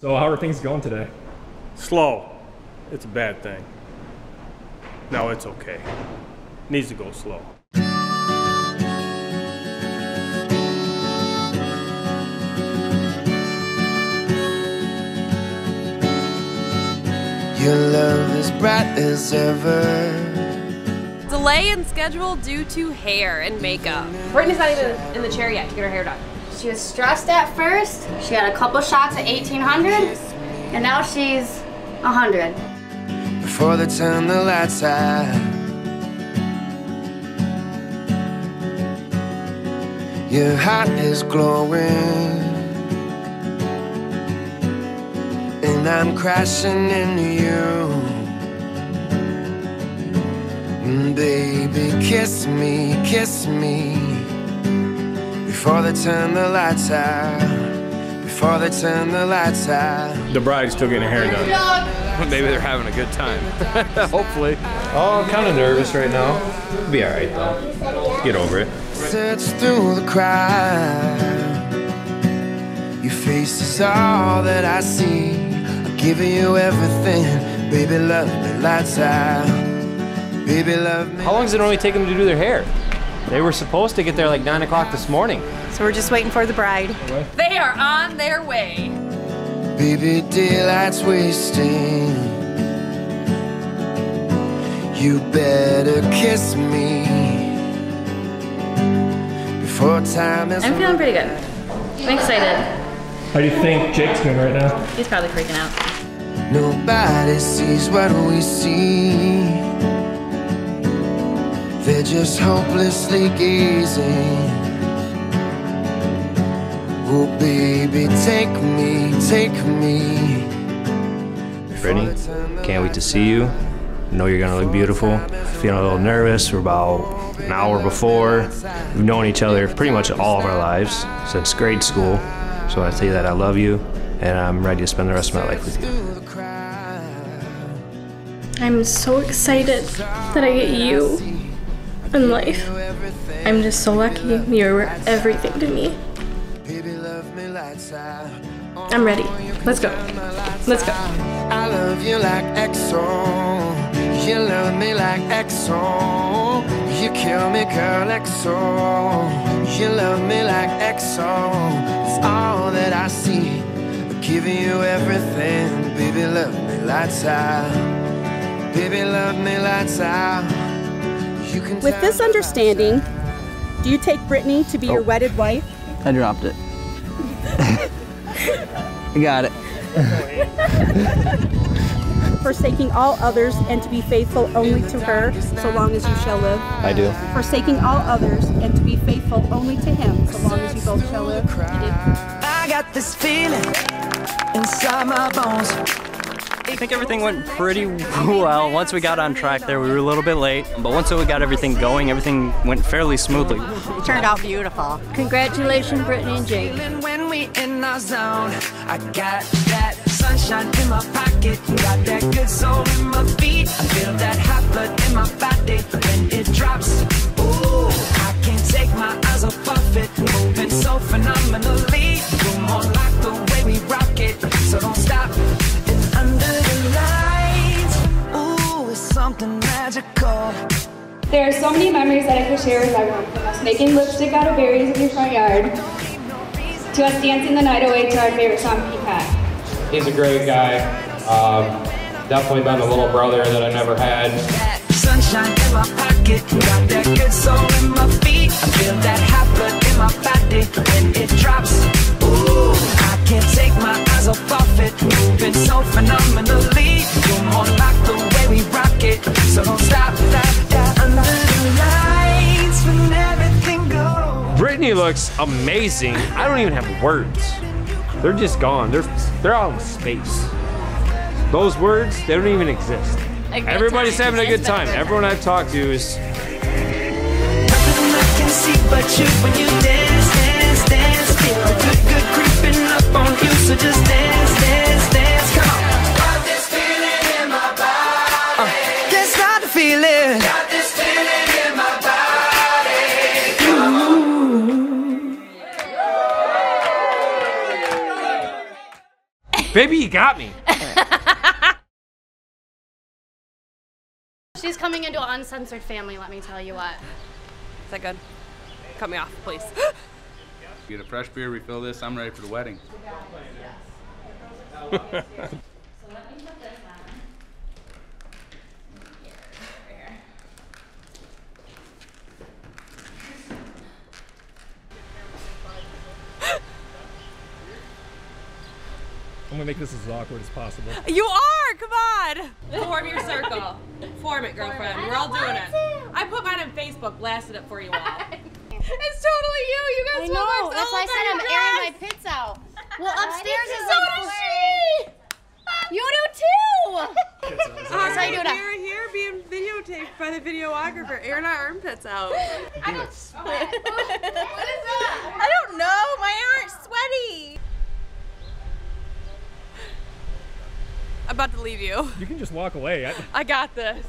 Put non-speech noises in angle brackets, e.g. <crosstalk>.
So how are things going today? Slow. It's a bad thing. No, it's okay. Needs to go slow. Your love is bright as ever. Delay in schedule due to hair and makeup. Brittani's not even in the chair yet to get her hair done. She was stressed at first. She had a couple shots at 1800, and now she's 100. Before they turn the lights out. Your heart is glowing. And I'm crashing into you. Baby, kiss me, kiss me. Before they turn the lights out. Before they turn the lights out. The bride's still getting her hair done. <laughs> Maybe they're having a good time. <laughs> Hopefully. Oh, I'm kind of nervous right now. Be all right though. Get over it. Search through the crowd. Your face is all that I see. I'm giving you everything. Baby, love me, lights out. Baby, love me. How long does it normally take them to do their hair? They were supposed to get there like 9 o'clock this morning. So we're just waiting for the bride. They are on their way. Baby, daylight's wasting. You better kiss me before time is. I'm feeling pretty good. I'm excited. How do you think Jake's doing right now? He's probably freaking out. Nobody sees what we see. They're just hopelessly gazing. Oh, baby, take me, take me. Brittani, can't wait to see you. Know you're gonna look beautiful. Feeling a little nervous. We're about an hour before. We've known each other pretty much all of our lives since grade school. So I tell you that I love you, and I'm ready to spend the rest of my life with you. I'm so excited that I get you in life. I'm just so lucky. You're everything to me. I'm ready. Let's go. Let's go. I love you like XO. You love me like XO. You kill me, girl, XO. You love me like XO. It's all that I see. I'm giving you everything. Baby, love me lights out. Baby, love me lights out. You can With this understanding, do you take Brittani to be your oh. wedded wife? I dropped it. <laughs> I got it. <laughs> Forsaking all others and to be faithful only to her, so long as you shall live. I do. Forsaking all others and to be faithful only to him, so long as you both shall live. I got this feeling inside my bones. I think everything went pretty well. Once we got on track there, we were a little bit late, but once we got everything going, everything went fairly smoothly. It turned out beautiful. Congratulations, Brittani and Jake. Feeling when we in our zone. I got that sunshine in my pocket, got that good soul in my feet. I feel that hot blood in my body when it drops. Something magical. There are so many memories that I could share with everyone, from us making lipstick out of berries in your front yard, to us dancing the night away to our favorite song, Peacock. He's a great guy. Um, definitely been a little brother that I never had. sunshine in my pocket, got that good soul in my feet. I feel that hot blood in my body when it drops. Ooh, I can't take my eyes off of it, moving so phenomenally. So don't stop that. that under the lights when everything goes. Brittani looks amazing. I don't even have words. They're just gone. They're they're out in space. Those words, they don't even exist. Everybody's time. having a good It's been a time. Everyone I've talked to is Nothing I can see but you when you dance, dance, dance. Feel a good, good creeping up on you, so just dance, dance, dance. Baby, you got me. She's coming into an uncensored family, let me tell you what. Is that good? Cut me off, please. Get a fresh beer, refill this. I'm ready for the wedding. <laughs> gonna make this as awkward as possible. You are! Come on! Form your circle. Form it, girlfriend. We're all doing it. I put mine on Facebook, blasted it for you all. <laughs> it's totally you! You I guys know, that's why I said I'm airing my pits out. <laughs> Well, upstairs is so does she! Um, you do too! <laughs> That's how you do it. We're here being videotaped by the videographer, airing our armpits out. I don't sweat. what is that? I don't know. My arms sweaty. I'm about to leave you. You can just walk away. I, I got this.